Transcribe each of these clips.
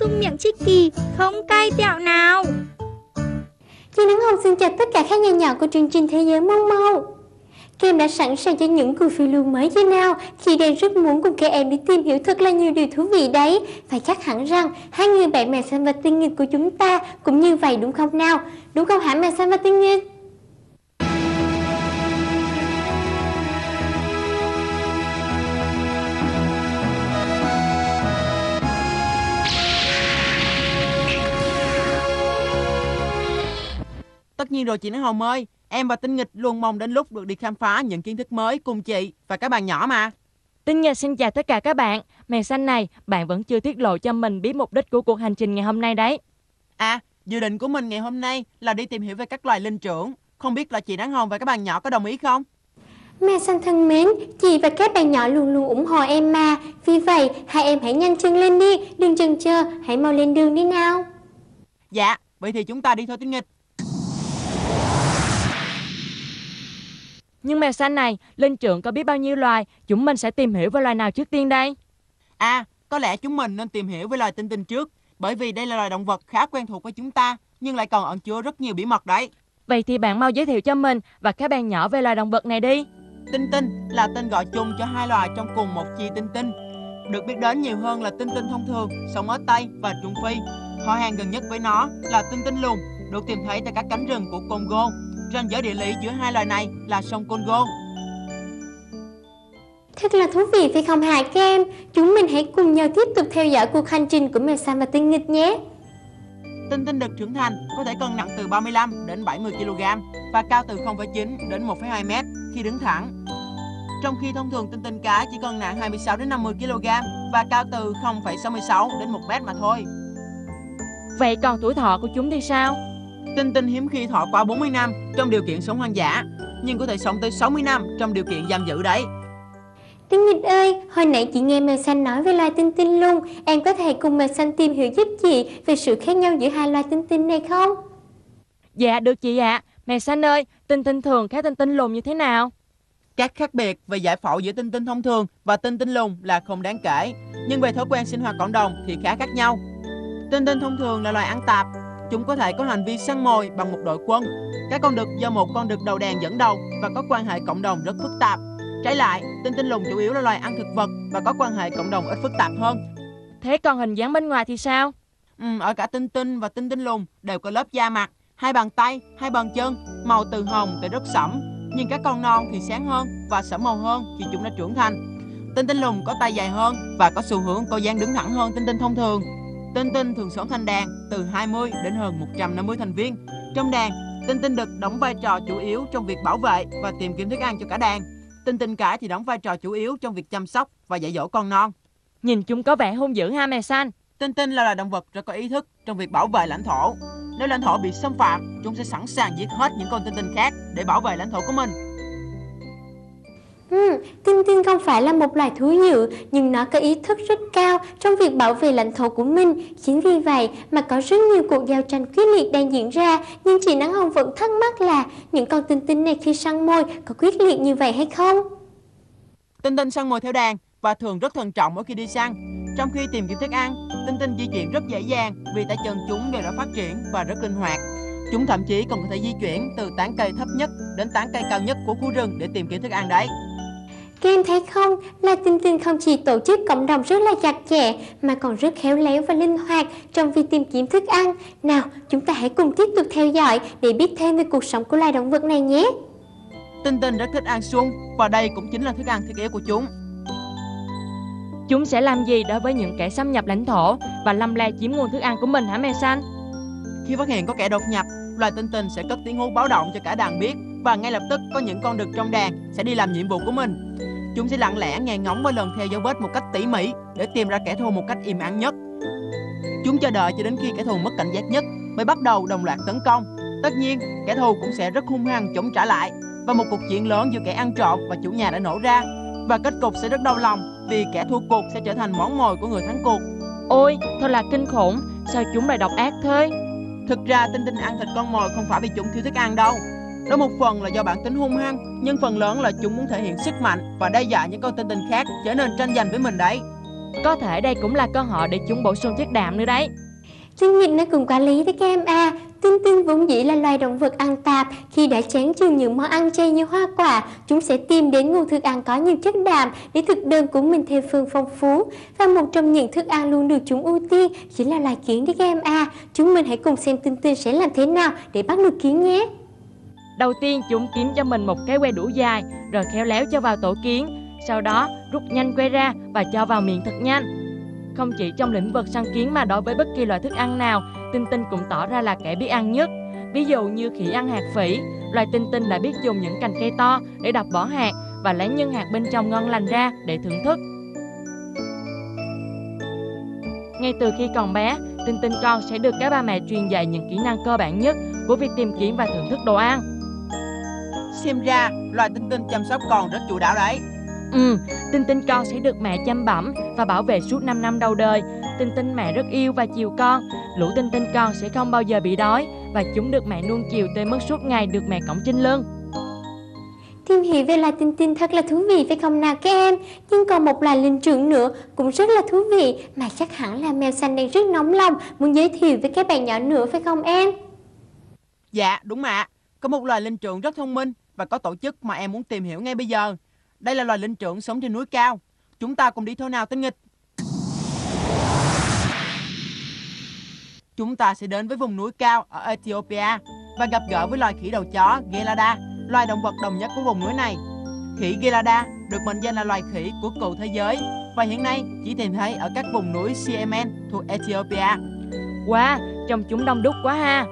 sung miệng chích kỳ, không cay tẹo nào. Chị Nắng Hồng xin chào tất cả các nhà nhỏ của chương trình Thế giới Mong Mâu. Các em đã sẵn sàng cho những cuộc phiêu lưu mới chưa nào? Khi đang rất muốn cùng các em đi tìm hiểu thật là nhiều điều thú vị đấy. Và chắc hẳn rằng hai người bạn mẹ xanh và tinh nghịch của chúng ta cũng như vậy đúng không nào? Đúng không hả mẹ xanh và tinh nghịch? Tất nhiên rồi chị Nắng Hồng ơi, em và Tinh Nghịch luôn mong đến lúc được đi khám phá những kiến thức mới cùng chị và các bạn nhỏ mà. Tinh Nghịch xin chào tất cả các bạn. Mèo xanh này, bạn vẫn chưa tiết lộ cho mình biết mục đích của cuộc hành trình ngày hôm nay đấy. À, dự định của mình ngày hôm nay là đi tìm hiểu về các loài linh trưởng. Không biết là chị Nắng Hồng và các bạn nhỏ có đồng ý không? Mèo xanh thân mến, chị và các bạn nhỏ luôn luôn ủng hộ em mà. Vì vậy, hai em hãy nhanh chân lên đi, đừng chần chờ, hãy mau lên đường đi nào. Dạ, vậy thì chúng ta đi thôi Tinh Nghịch. Nhưng mèo xanh này, linh trưởng có biết bao nhiêu loài, chúng mình sẽ tìm hiểu về loài nào trước tiên đây? À, có lẽ chúng mình nên tìm hiểu về loài tinh tinh trước, bởi vì đây là loài động vật khá quen thuộc với chúng ta, nhưng lại còn ẩn chứa rất nhiều bí mật đấy. Vậy thì bạn mau giới thiệu cho mình và các bạn nhỏ về loài động vật này đi. Tinh tinh là tên gọi chung cho hai loài trong cùng một chi tinh tinh. Được biết đến nhiều hơn là tinh tinh thông thường, sống ở Tây và Trung Phi. Họ hàng gần nhất với nó là tinh tinh lùn, được tìm thấy tại các cánh rừng của Congo. Ranh giới địa lý giữa hai loài này là sông Congo. Thật là thú vị phải không hả các em? Chúng mình hãy cùng nhau tiếp tục theo dõi cuộc hành trình của mèo xanh và tinh nghịch nhé. Tinh tinh được trưởng thành có thể cân nặng từ 35 đến 70 kg và cao từ 0,9 đến 1,2 m khi đứng thẳng. Trong khi thông thường tinh tinh cái chỉ cân nặng 26 đến 50 kg và cao từ 0,66 đến 1 m mà thôi. Vậy còn tuổi thọ của chúng thì sao? Tinh tinh hiếm khi thọ qua 40 năm trong điều kiện sống hoang dã, nhưng có thể sống tới 60 năm trong điều kiện giam giữ đấy. Tinh nghịch ơi, hồi nãy chị nghe mèo xanh nói về loài tinh tinh lung, em có thể cùng mèo xanh tìm hiểu giúp chị về sự khác nhau giữa hai loài tinh tinh này không? Dạ được chị ạ. Mèo xanh ơi, tinh tinh thường khác tinh tinh lùn như thế nào? Các khác biệt về giải phẫu giữa tinh tinh thông thường và tinh tinh lùn là không đáng kể, nhưng về thói quen sinh hoạt cộng đồng thì khá khác nhau. Tinh tinh thông thường là loài ăn tạp, chúng có thể có hành vi săn mồi bằng một đội quân. Các con đực do một con đực đầu đàn dẫn đầu và có quan hệ cộng đồng rất phức tạp. Trái lại, tinh tinh lùn chủ yếu là loài ăn thực vật và có quan hệ cộng đồng ít phức tạp hơn. Thế còn hình dáng bên ngoài thì sao? Ừ, ở cả tinh tinh và tinh tinh lùn đều có lớp da mặt, hai bàn tay, hai bàn chân, màu từ hồng tới rất sẫm. Nhưng các con non thì sáng hơn và sẫm màu hơn khi chúng đã trưởng thành. Tinh tinh lùn có tay dài hơn và có xu hướng có dáng đứng thẳng hơn tinh tinh thông thường. Tinh tinh thường sống thành đàn từ 20 đến hơn 150 thành viên. Trong đàn, tinh tinh đực đóng vai trò chủ yếu trong việc bảo vệ và tìm kiếm thức ăn cho cả đàn. Tinh tinh cái thì đóng vai trò chủ yếu trong việc chăm sóc và dạy dỗ con non. Nhìn chúng có vẻ hung dữ ha mèo xanh. Tinh tinh là loài động vật rất có ý thức trong việc bảo vệ lãnh thổ. Nếu lãnh thổ bị xâm phạm, chúng sẽ sẵn sàng giết hết những con tinh tinh khác để bảo vệ lãnh thổ của mình. Ừ, tinh tinh không phải là một loài thú dữ, nhưng nó có ý thức rất cao trong việc bảo vệ lãnh thổ của mình. Chính vì vậy mà có rất nhiều cuộc giao tranh quyết liệt đang diễn ra, nhưng chị Nắng Hồng vẫn thắc mắc là những con tinh tinh này khi săn mồi có quyết liệt như vậy hay không? Tinh tinh săn mồi theo đàn và thường rất thận trọng mỗi khi đi săn. Trong khi tìm kiếm thức ăn, tinh tinh di chuyển rất dễ dàng vì tay chân chúng đều đã phát triển và rất linh hoạt. Chúng thậm chí còn có thể di chuyển từ tán cây thấp nhất đến tán cây cao nhất của khu rừng để tìm kiếm thức ăn đấy. Các em thấy không, là Tinh Tinh không chỉ tổ chức cộng đồng rất là chặt chẽ mà còn rất khéo léo và linh hoạt trong việc tìm kiếm thức ăn. Nào, chúng ta hãy cùng tiếp tục theo dõi để biết thêm về cuộc sống của loài động vật này nhé. Tinh tinh rất thích ăn sung và đây cũng chính là thức ăn thiết yếu của chúng. Chúng sẽ làm gì đối với những kẻ xâm nhập lãnh thổ và lâm le chiếm nguồn thức ăn của mình hả xanh? Khi phát hiện có kẻ đột nhập, loài tinh tinh sẽ cất tiếng hú báo động cho cả đàn biết và ngay lập tức có những con đực trong đàn sẽ đi làm nhiệm vụ của mình. Chúng sẽ lặng lẽ nghe ngóng và lần theo dấu vết một cách tỉ mỉ để tìm ra kẻ thù một cách im ắng nhất. Chúng chờ đợi cho đến khi kẻ thù mất cảnh giác nhất mới bắt đầu đồng loạt tấn công. Tất nhiên, kẻ thù cũng sẽ rất hung hăng chống trả lại và một cuộc chiến lớn giữa kẻ ăn trộm và chủ nhà đã nổ ra và kết cục sẽ rất đau lòng vì kẻ thua cuộc sẽ trở thành món mồi của người thắng cuộc. Ôi, thật là kinh khủng, sao chúng lại độc ác thế? Thực ra tinh tinh ăn thịt con mồi không phải vì chúng thiếu thức ăn đâu. Đó một phần là do bản tính hung hăng, nhưng phần lớn là chúng muốn thể hiện sức mạnh và đe dọa những con tinh tinh khác trở nên tranh giành với mình đấy. Có thể đây cũng là cơ hội để chúng bổ sung chất đạm nữa đấy. Tinh nghịch nó cũng có lý đấy các em à. Tinh tinh vốn dĩ là loài động vật ăn tạp. Khi đã chán chừng những món ăn chay như hoa quả, chúng sẽ tìm đến nguồn thức ăn có nhiều chất đạm để thực đơn của mình thêm phần phong phú. Và một trong những thức ăn luôn được chúng ưu tiên chính là loài kiến đấy các em à. Chúng mình hãy cùng xem tinh tinh sẽ làm thế nào để bắt được kiến nhé. Đầu tiên chúng kiếm cho mình một cái que đủ dài, rồi khéo léo cho vào tổ kiến. Sau đó rút nhanh que ra và cho vào miệng thật nhanh. Không chỉ trong lĩnh vực săn kiến mà đối với bất kỳ loại thức ăn nào, Tinh Tinh cũng tỏ ra là kẻ biết ăn nhất. Ví dụ như khỉ ăn hạt phỉ, loài Tinh Tinh đã biết dùng những cành cây to để đập bỏ hạt và lấy nhân hạt bên trong ngon lành ra để thưởng thức. Ngay từ khi còn bé, Tinh Tinh con sẽ được các ba mẹ truyền dạy những kỹ năng cơ bản nhất của việc tìm kiếm và thưởng thức đồ ăn. Xem ra loài tinh tinh chăm sóc con rất chu đáo đấy Ừ, Tinh Tinh con sẽ được mẹ chăm bẵm và bảo vệ suốt 5 năm đầu đời. Tinh Tinh mẹ rất yêu và chiều con. Lũ Tinh Tinh con sẽ không bao giờ bị đói và chúng được mẹ nuông chiều tới mức suốt ngày được mẹ cõng trên lưng. Tìm hiểu về loài tinh tinh thật là thú vị phải không nào các em? Nhưng còn một loài linh trưởng nữa cũng rất là thú vị mà chắc hẳn là mèo xanh đang rất nóng lòng muốn giới thiệu với các bạn nhỏ nữa phải không em? Dạ đúng ạ Có một loài linh trưởng rất thông minh Và có tổ chức mà em muốn tìm hiểu ngay bây giờ. Đây là loài linh trưởng sống trên núi cao. Chúng ta cùng đi thôi nào tinh nghịch. Chúng ta sẽ đến với vùng núi cao ở Ethiopia Và gặp gỡ với loài khỉ đầu chó Gelada Loài động vật đồng nhất của vùng núi này. Khỉ Gelada được mệnh danh là loài khỉ của cựu thế giới Và hiện nay chỉ tìm thấy ở các vùng núi Siemen thuộc Ethiopia. Wow, trông chúng đông đúc quá ha.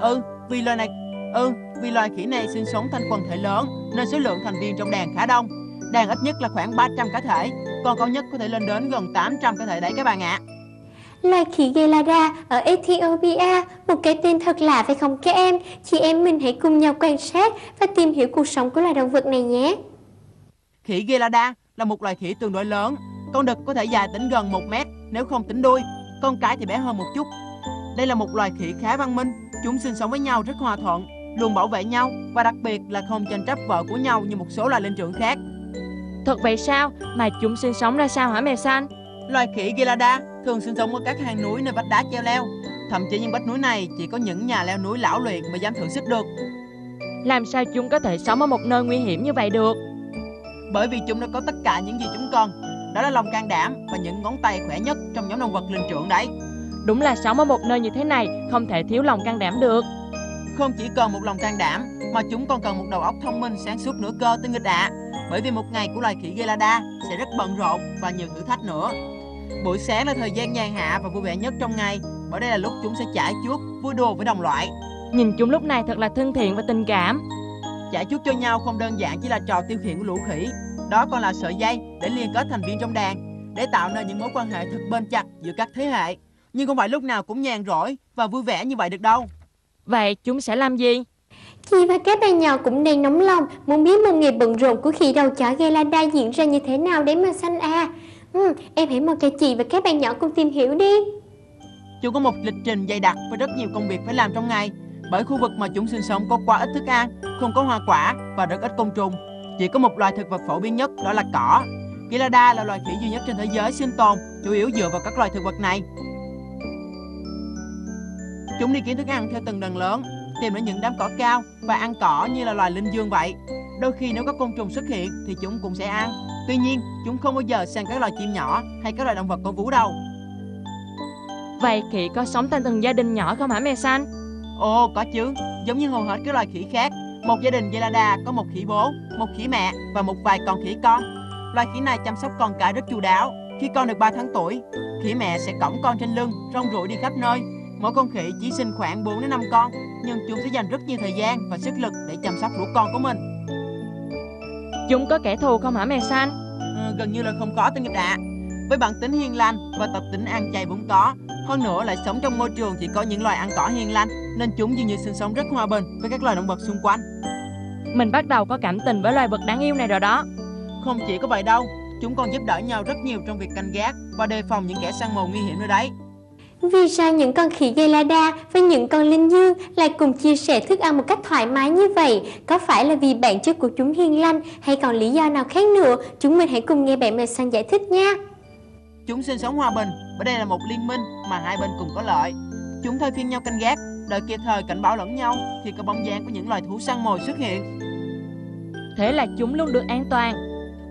Ừ, vì loài này Ừ, vì loài khỉ này sinh sống thành quần thể lớn nên số lượng thành viên trong đàn khá đông. Đàn ít nhất là khoảng 300 cá thể, còn cao nhất có thể lên đến gần 800 cá thể đấy các bạn ạ. Loài khỉ Gelada ở Ethiopia, một cái tên thật lạ phải không các em? Chị em mình hãy cùng nhau quan sát và tìm hiểu cuộc sống của loài động vật này nhé. Khỉ Gelada là một loài khỉ tương đối lớn. Con đực có thể dài đến gần 1 mét nếu không tính đuôi, con cái thì bé hơn một chút. Đây là một loài khỉ khá văn minh, chúng sinh sống với nhau rất hòa thuận, luôn bảo vệ nhau và đặc biệt là không tranh chấp vợ của nhau như một số loài linh trưởng khác. Thật vậy sao? Mà chúng sinh sống ra sao hả mèo xanh? Loài khỉ Gelada thường sinh sống ở các hang núi nơi vách đá treo leo. Thậm chí những vách núi này chỉ có những nhà leo núi lão luyện mới dám thử sức được. Làm sao chúng có thể sống ở một nơi nguy hiểm như vậy được? Bởi vì chúng đã có tất cả những gì chúng cần. Đó là lòng can đảm và những ngón tay khỏe nhất trong nhóm động vật linh trưởng đấy. Đúng là sống ở một nơi như thế này không thể thiếu lòng can đảm được. Không chỉ cần một lòng can đảm mà chúng còn cần một đầu óc thông minh sáng suốt nữa cơ tinh nghịch ạ. Bởi vì một ngày của loài khỉ Gelada sẽ rất bận rộn và nhiều thử thách nữa. Buổi sáng là thời gian nhàn hạ và vui vẻ nhất trong ngày, bởi đây là lúc chúng sẽ chải chuốt, vui đùa với đồng loại. Nhìn chúng lúc này thật là thân thiện và tình cảm. Chải chuốt cho nhau không đơn giản chỉ là trò tiêu khiển của lũ khỉ, đó còn là sợi dây để liên kết thành viên trong đàn, để tạo nên những mối quan hệ thật bền chặt giữa các thế hệ. Nhưng không phải lúc nào cũng nhàn rỗi và vui vẻ như vậy được đâu. Vậy chúng sẽ làm gì? Chị và các bạn nhỏ cũng đang nóng lòng muốn biết một ngày bận rộn của khỉ đầu chó Gelada diễn ra như thế nào đấy mà xanh à. Ừ, em hãy mời các chị và các bạn nhỏ cùng tìm hiểu đi. Chúng có một lịch trình dày đặc với rất nhiều công việc phải làm trong ngày. Bởi khu vực mà chúng sinh sống có quá ít thức ăn, không có hoa quả và rất ít côn trùng. Chỉ có một loài thực vật phổ biến nhất đó là cỏ. Gelada là loài khỉ duy nhất trên thế giới sinh tồn, chủ yếu dựa vào các loài thực vật này. Chúng đi kiếm thức ăn theo từng đàn lớn, tìm đến những đám cỏ cao và ăn cỏ như là loài linh dương vậy. Đôi khi nếu có côn trùng xuất hiện thì chúng cũng sẽ ăn. Tuy nhiên, chúng không bao giờ sang các loài chim nhỏ hay các loài động vật có vú đâu. Vậy khỉ có sống thành từng gia đình nhỏ không hả mèo xanh? Ồ, có chứ, giống như hầu hết các loài khỉ khác. Một gia đình Gelada có một khỉ bố, một khỉ mẹ và một vài con khỉ con. Loài khỉ này chăm sóc con cái rất chu đáo. Khi con được 3 tháng tuổi, khỉ mẹ sẽ cõng con trên lưng, rong ruổi đi khắp nơi. Mỗi con khỉ chỉ sinh khoảng 4 đến 5 con, nhưng chúng sẽ dành rất nhiều thời gian và sức lực để chăm sóc lũ con của mình. Chúng có kẻ thù không hả mèo xanh? Ừ, gần như là không có tên nghịch ạ. Với bản tính hiền lành và tập tính ăn chay vốn có, hơn nữa lại sống trong môi trường chỉ có những loài ăn cỏ hiền lành, nên chúng dường như sinh sống rất hòa bình với các loài động vật xung quanh. Mình bắt đầu có cảm tình với loài vật đáng yêu này rồi đó. Không chỉ có vậy đâu, chúng còn giúp đỡ nhau rất nhiều trong việc canh gác và đề phòng những kẻ săn mồi nguy hiểm nữa đấy. Vì sao những con khỉ Gelada và những con linh dương lại cùng chia sẻ thức ăn một cách thoải mái như vậy? Có phải là vì bản chất của chúng hiền lành hay còn lý do nào khác nữa? Chúng mình hãy cùng nghe bạn mèo xanh giải thích nha. Chúng sinh sống hòa bình và đây là một liên minh mà hai bên cùng có lợi. Chúng thay phiên nhau canh gác, đợi kịp thời cảnh báo lẫn nhau khi có bóng dáng của những loài thú săn mồi xuất hiện. Thế là chúng luôn được an toàn.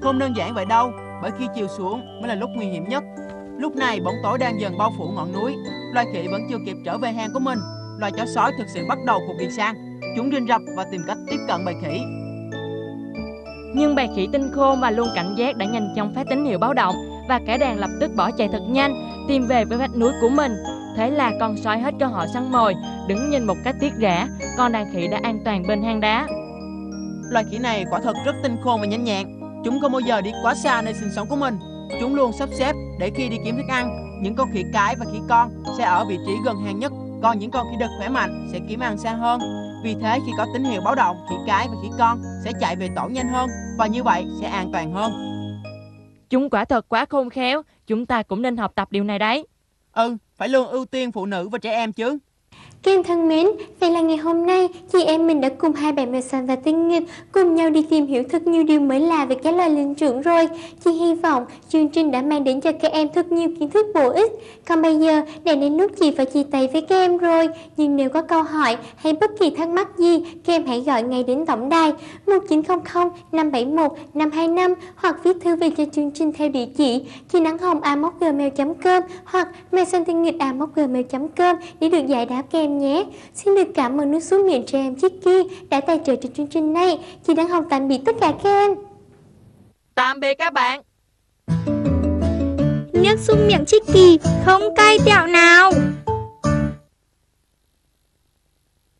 Không đơn giản vậy đâu, bởi khi chiều xuống mới là lúc nguy hiểm nhất. Lúc này bóng tối đang dần bao phủ ngọn núi, loài khỉ vẫn chưa kịp trở về hang của mình. Loài chó sói thực sự bắt đầu cuộc đi săn. Chúng rình rập và tìm cách tiếp cận bầy khỉ. Nhưng bầy khỉ tinh khôn và luôn cảnh giác đã nhanh chóng phát tín hiệu báo động và cả đàn lập tức bỏ chạy thật nhanh, tìm về với vách núi của mình. Thế là con sói hết cơ hội săn mồi, đứng nhìn một cách tiếc rẻ, con đàn khỉ đã an toàn bên hang đá. Loài khỉ này quả thật rất tinh khôn và nhanh nhẹn. Chúng không bao giờ đi quá xa nơi sinh sống của mình. Chúng luôn sắp xếp để khi đi kiếm thức ăn, những con khỉ cái và khỉ con sẽ ở vị trí gần hang nhất, còn những con khỉ đực khỏe mạnh sẽ kiếm ăn xa hơn. Vì thế khi có tín hiệu báo động, khỉ cái và khỉ con sẽ chạy về tổ nhanh hơn và như vậy sẽ an toàn hơn. Chúng quả thật quá khôn khéo, chúng ta cũng nên học tập điều này đấy. Ừ, phải luôn ưu tiên phụ nữ và trẻ em chứ. Các em thân mến, vậy là ngày hôm nay chị em mình đã cùng hai bạn mèo xanh và tinh nghịch cùng nhau đi tìm hiểu thật nhiều điều mới lạ về cái loài linh trưởng rồi. Chị hy vọng chương trình đã mang đến cho các em thật nhiều kiến thức bổ ích. Còn bây giờ đã đến lúc chị phải chia tay với các em rồi. Nhưng nếu có câu hỏi hay bất kỳ thắc mắc gì, các em hãy gọi ngay đến tổng đài 1900 571 525 hoặc viết thư về cho chương trình theo địa chỉ chi nắng hồng gmail.com hoặc mèo xanh tinh nghịch gmail.com để được giải đáp các em nhé. Xin được cảm ơn nước súp miệng trẻ em Chicky đã tài trợ cho chương trình này. Chị đang học tạm biệt tất cả các em. Tạm biệt các bạn. Nước sung miệng Chicky không cay tẹo nào